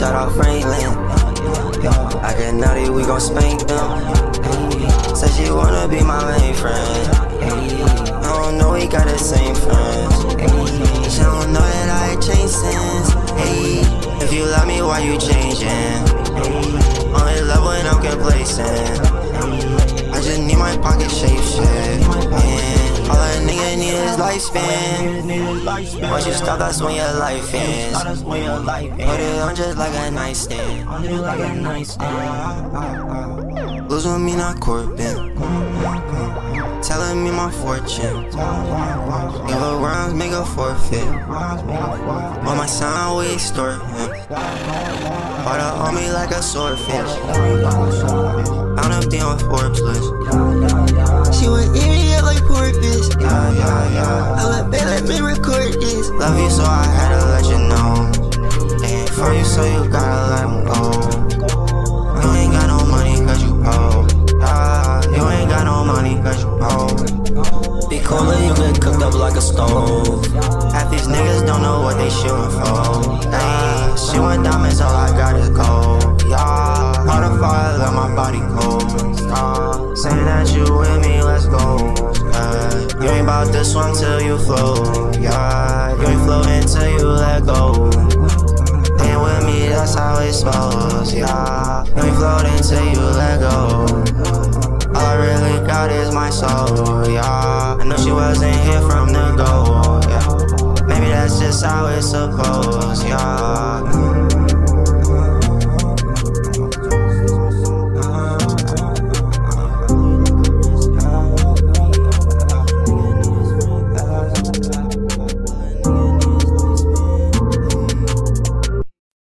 shout out Franklin. I get naughty, we gon' spank them. Said she wanna be my main friend. I don't know, we got the same friends. She don't know that I changed since. If you love me, why you changing? Only love when I'm complacent. I just need my pocket shaped lifespan. Once you stop, that's when your life ends. Put it on just like a nightstand. Lose with me, not courting. Telling me my fortune. Give a rounds, make a forfeit. On my sound, we extort him. Water on me like a swordfish. Bound to be on Forbes list. She me up like porpoise. Yeah, yeah, yeah. I let babe let me record this. Love you, so I had to let you know. They ain't for you, so you gotta let 'em go. You ain't got no money, cause you poor. Yeah, you ain't got no money, cause you poor. Be cooler, you get cooked up like a stove. Half these niggas don't know what they shooting for. They ain't shooting diamonds, all I got is gold. Yeah, To swim till you float. Yeah, you ain't floating till you let go. Ain't with me, that's how it's supposed. Yeah, you ain't floating till you let go. All I really got is my soul, yeah. I know she wasn't here from the go, yeah. Maybe that's just how it's supposed.